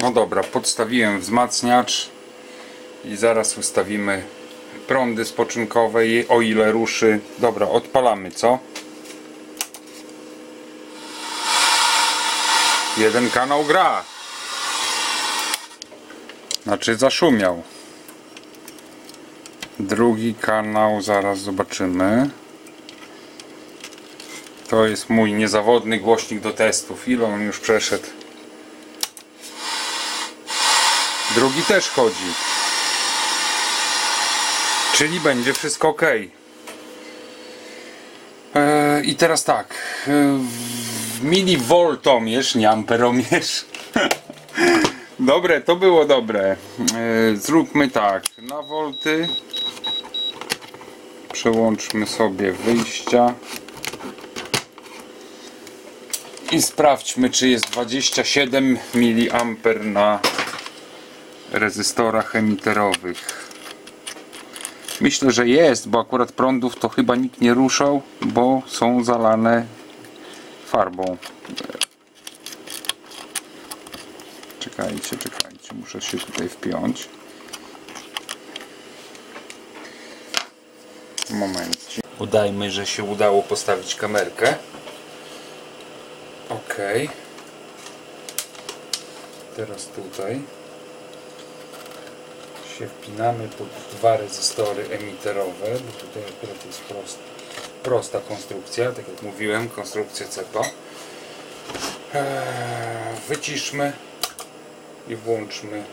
No dobra, podstawiłem wzmacniacz i zaraz ustawimy prądy spoczynkowe o ile ruszy. Dobra, odpalamy, co? Jeden kanał gra. Znaczy zaszumiał. Drugi kanał zaraz zobaczymy. To jest mój niezawodny głośnik do testów. Ile on już przeszedł? Drugi też chodzi. Czyli będzie wszystko ok. I teraz tak. E, w milivoltomierz, nie amperomierz. Dobre, to było dobre. E, Zróbmy tak. Na wolty przełączmy sobie wyjścia i sprawdźmy czy jest 27 mA na rezystorach emiterowych. Myślę, że jest, bo akurat prądów to chyba nikt nie ruszał, bo są zalane farbą. Czekajcie, czekajcie, muszę się tutaj wpiąć. Moment. Udajmy, że się udało postawić kamerkę. Ok. Teraz tutaj się wpinamy pod dwa rezystory emiterowe, bo tutaj akurat jest prost, prosta konstrukcja, tak jak mówiłem, konstrukcja CEPA. Eee, wyciszmy i włączmy.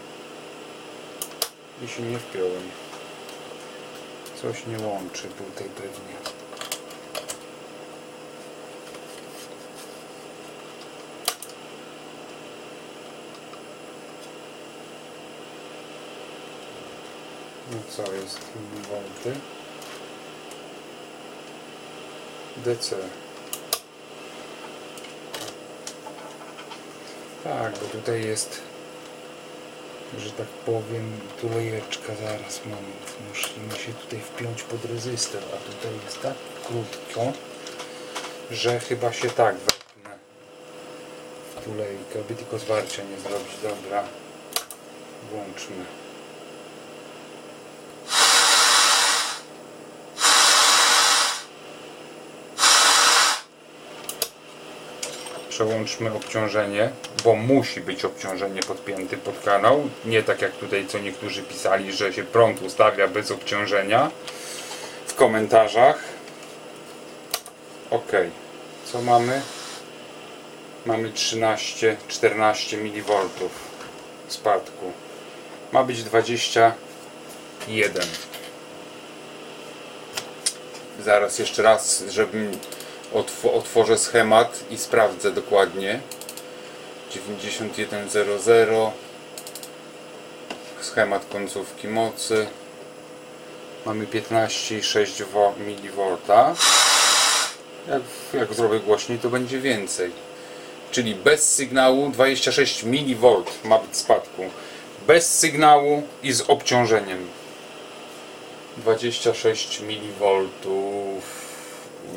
I się nie wpiąłem. Coś nie łączy tutaj pewnie. No co jest milivolty? DC. Tak, bo tutaj jest, że tak powiem, tulejeczka. Zaraz, moment. Musimy się tutaj wpiąć pod rezystor, a tutaj jest tak krótko, że chyba się tak wepnę w tulejkę, by tylko zwarcia nie zrobić. Dobra, włączmy. Przełączmy obciążenie, bo musi być obciążenie podpięty pod kanał. Nie tak jak tutaj co niektórzy pisali, że się prąd ustawia bez obciążenia w komentarzach. Ok, co mamy? Mamy 13-14 mV spadku. Ma być 21. Zaraz jeszcze raz, żebym Otw otworzę schemat i sprawdzę dokładnie. 9100 schemat końcówki mocy. Mamy 15,6 mV jak, jak zrobię głośniej to będzie więcej. Czyli bez sygnału 26 mV ma być spadku. Bez sygnału i z obciążeniem. 26 mV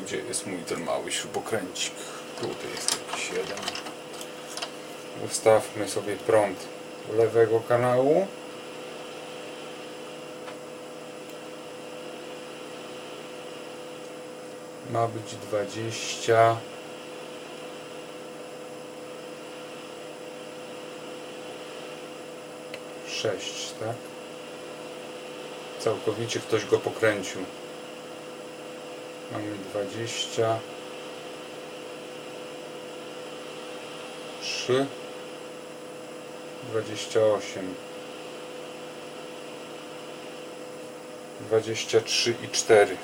gdzie jest mój ten mały śrubokręcik? Tutaj jest jakiś jeden. Ustawmy sobie prąd lewego kanału. Ma być 20 6, tak? Całkowicie ktoś go pokręcił mamy 20 3 28 23 i 4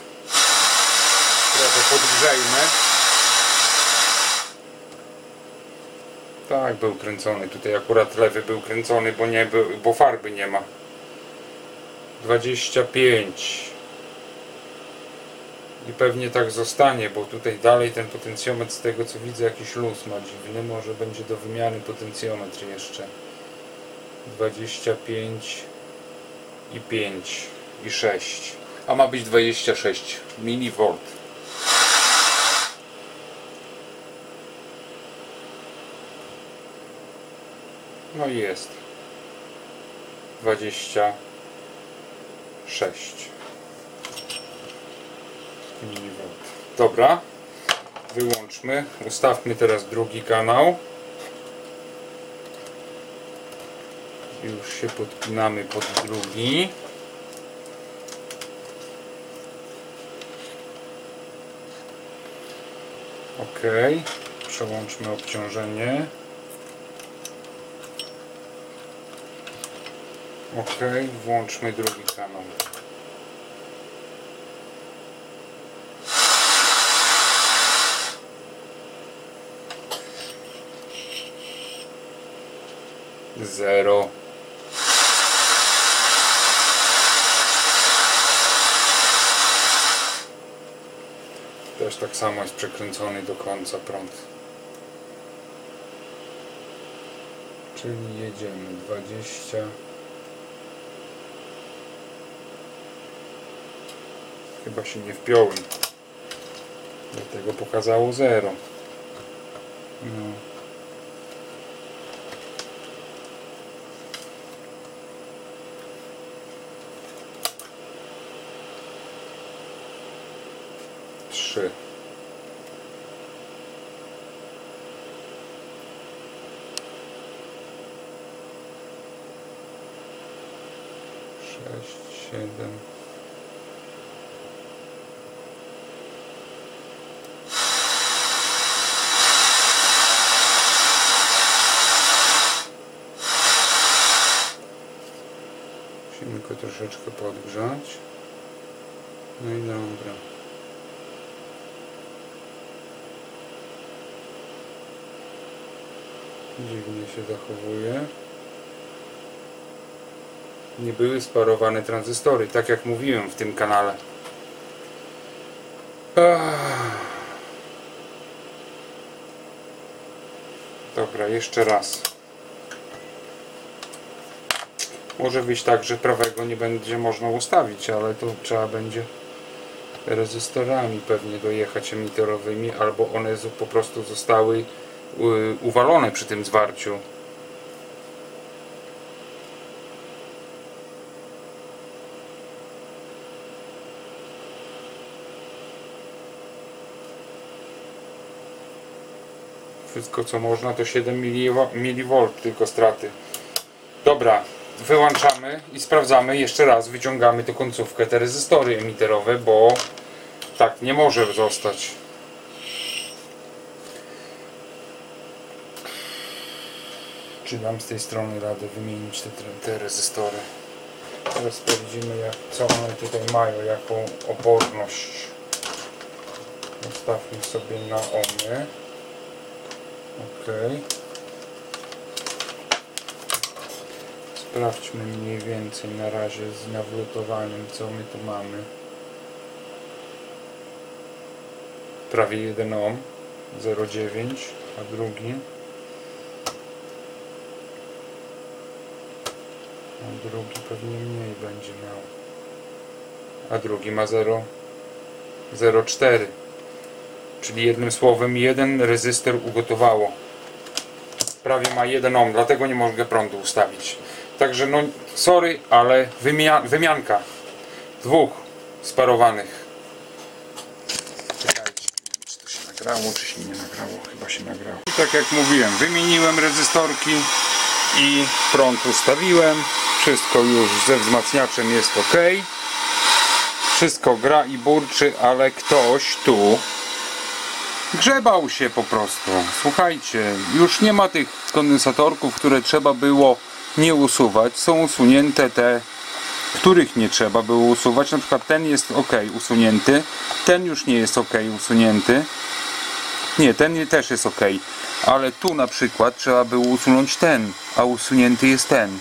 trochę podgrzejmy. Tak był kręcony. Tutaj akurat lewy był kręcony bo nie był, bo farby nie ma. 25 i pewnie tak zostanie, bo tutaj dalej ten potencjometr z tego co widzę jakiś luz ma dziwny, może będzie do wymiany potencjometr jeszcze. 25 i 5 i 6 a ma być 26 mV No i jest. 26 Dobra. Wyłączmy. Ustawmy teraz drugi kanał. Już się podpinamy pod drugi. Ok. Przełączmy obciążenie. Ok, włączmy drugi kanał. Zero. Też tak samo jest przekręcony do końca prąd. Czyli jedziemy 20. Chyba się nie wpiąłem. Dlatego pokazało 0. No. Trzy. Sześć, siedem. Musimy go troszeczkę podgrzać. No i dobra. Dziwnie się zachowuje. Nie były sparowane tranzystory, tak jak mówiłem w tym kanale. Dobra, jeszcze raz. Może wyjść tak, że prawego nie będzie można ustawić, ale to trzeba będzie rezystorami pewnie dojechać emiterowymi, albo one po prostu zostały uwalone przy tym zwarciu. Wszystko co można to 7 mV tylko straty. Dobra, wyłączamy i sprawdzamy jeszcze raz, wyciągamy tę końcówkę, te rezystory emiterowe, bo tak nie może zostać. Czy dam z tej strony radę wymienić te, te rezystory? Teraz sprawdzimy jak, co one tutaj mają, jaką oporność. Zostawmy sobie na ohmy. Ok. Sprawdźmy mniej więcej na razie z nawlutowaniem, co my tu mamy. Prawie 1 ohm, 0,9, a drugi. A drugi pewnie mniej będzie miał. A drugi ma 0, 0,4. Czyli jednym słowem jeden rezystor ugotowało. Prawie ma 1 ohm, dlatego nie mogę prądu ustawić. Także no, sorry, ale wymia wymianka dwóch sparowanych. Czekajcie, czy to się nagrało, czy się nie nagrało? Chyba się nagrało. I tak jak mówiłem, wymieniłem rezystorki i prąd ustawiłem. Wszystko już ze wzmacniaczem jest ok. Wszystko gra i burczy, ale ktoś tu grzebał się po prostu. Słuchajcie, już nie ma tych kondensatorków, które trzeba było nie usuwać. Są usunięte te, których nie trzeba było usuwać. Na przykład ten jest ok usunięty, ten już nie jest ok usunięty. Nie, ten też jest ok, ale tu na przykład trzeba było usunąć ten, a usunięty jest ten.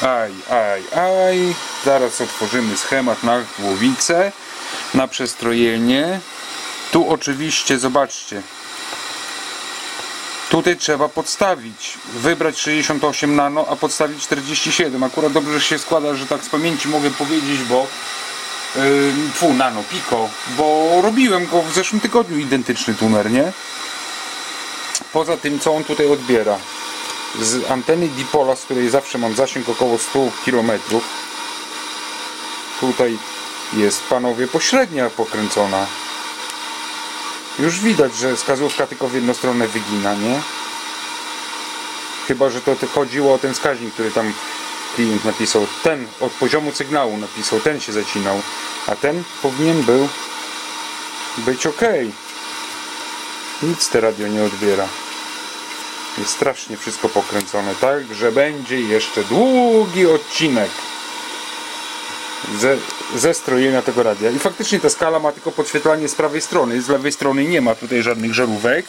Aj, aj, aj. Zaraz otworzymy schemat na głowicę, na przestrojenie. Tu oczywiście, zobaczcie, Tutaj trzeba podstawić, wybrać 68 nano, a podstawić 47. Akurat dobrze się składa, że tak z pamięci mogę powiedzieć, bo yy, fu, nano, pico, bo robiłem go w zeszłym tygodniu identyczny tuner, nie? poza tym co on tutaj odbiera z anteny dipola, z której zawsze mam zasięg około 100 km tutaj jest panowie pośrednia pokręcona już widać, że wskazówka tylko w jedną stronę wygina, nie? Chyba, że to chodziło o ten wskaźnik, który tam klient napisał. Ten od poziomu sygnału napisał, ten się zacinał. A ten powinien był być ok. Nic te radio nie odbiera. Jest strasznie wszystko pokręcone, tak, że będzie jeszcze długi odcinek ze, ze strojenia tego radia. I faktycznie ta skala ma tylko podświetlanie z prawej strony, z lewej strony nie ma tutaj żadnych żarówek.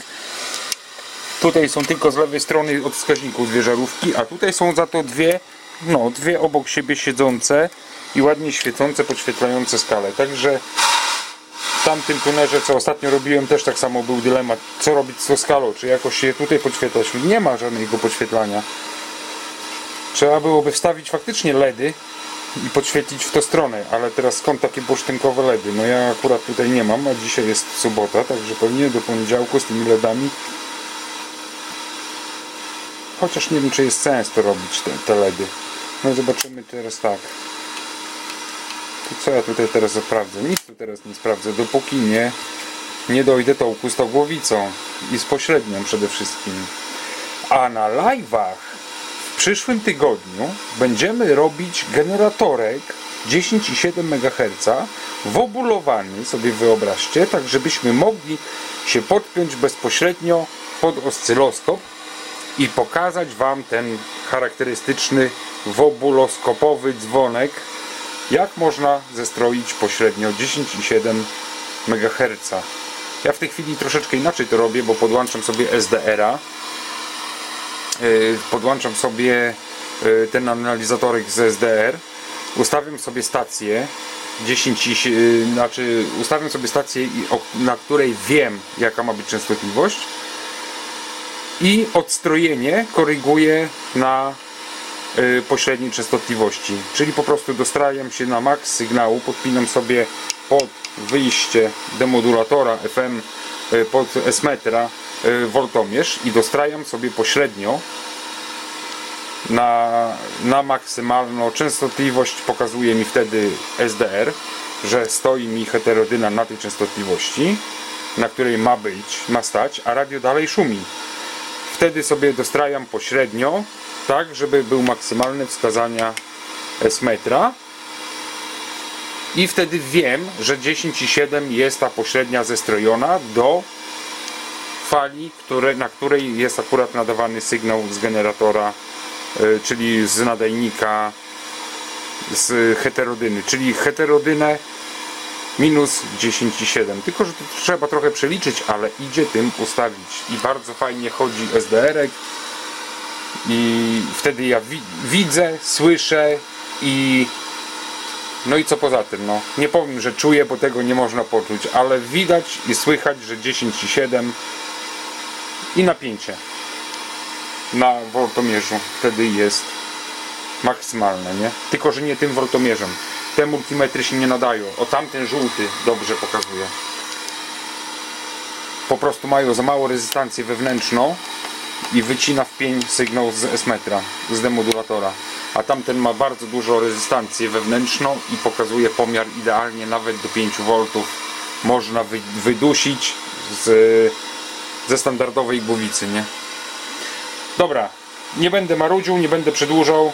Tutaj są tylko z lewej strony od wskaźników dwie żarówki, a tutaj są za to dwie, no, dwie obok siebie siedzące i ładnie świecące, podświetlające skalę. Także w tamtym tunerze, co ostatnio robiłem, też tak samo był dylemat, co robić z tą skalą, czy jakoś je tutaj podświetlać. Nie ma żadnego podświetlania. Trzeba byłoby wstawić faktycznie LEDy i podświetlić w tę stronę, ale teraz skąd takie bursztynkowe LEDy? No ja akurat tutaj nie mam, a dzisiaj jest sobota, także pewnie do poniedziałku z tymi LEDami Chociaż nie wiem, czy jest sens to robić, te, te LEDy. No zobaczymy teraz tak. Co ja tutaj teraz sprawdzę? Nic tu teraz nie sprawdzę, dopóki nie, nie dojdę tołku z tą głowicą i z pośrednią przede wszystkim. A na live'ach w przyszłym tygodniu będziemy robić generatorek 10,7 MHz wobulowany, sobie wyobraźcie, tak żebyśmy mogli się podpiąć bezpośrednio pod oscyloskop i pokazać Wam ten charakterystyczny wobuloskopowy dzwonek, jak można zestroić pośrednio 10,7 MHz. Ja w tej chwili troszeczkę inaczej to robię, bo podłączam sobie SDR-a, Yy, podłączam sobie yy, ten analizatorek z SDR, ustawiam sobie stację 10, i si- yy, znaczy ustawiam sobie stację, na której wiem jaka ma być częstotliwość. I odstrojenie koryguję na y, pośredniej częstotliwości. Czyli po prostu dostrajam się na maks sygnału, podpinam sobie pod wyjście demodulatora FM y, pod S-metra y, woltomierz i dostrajam sobie pośrednio na, na maksymalną częstotliwość pokazuje mi wtedy SDR, że stoi mi heterodyna na tej częstotliwości, na której ma być, ma stać, a radio dalej szumi wtedy sobie dostrajam pośrednio, tak żeby był maksymalny wskazania S-metra i wtedy wiem, że 10,7 jest ta pośrednia zestrojona do fali, które, na której jest akurat nadawany sygnał z generatora, y, czyli z nadajnika z heterodyny, czyli heterodynę minus 10,7 tylko że to trzeba trochę przeliczyć ale idzie tym ustawić i bardzo fajnie chodzi SDR-ek i wtedy ja wi widzę, słyszę i no i co poza tym no. Nie powiem, że czuję, bo tego nie można poczuć ale widać i słychać, że 10,7 i napięcie. Na woltomierzu. Wtedy jest maksymalne, nie? Tylko, że nie tym woltomierzem. Te multimetry się nie nadają. O tamten żółty dobrze pokazuje. Po prostu mają za mało rezystancję wewnętrzną i wycina w pień sygnał z S-metra, z demodulatora. A tamten ma bardzo dużo rezystancję wewnętrzną i pokazuje pomiar idealnie nawet do 5 V. Można wy, wydusić z, ze standardowej głowicy, nie? Dobra, nie będę marudził, nie będę przedłużał.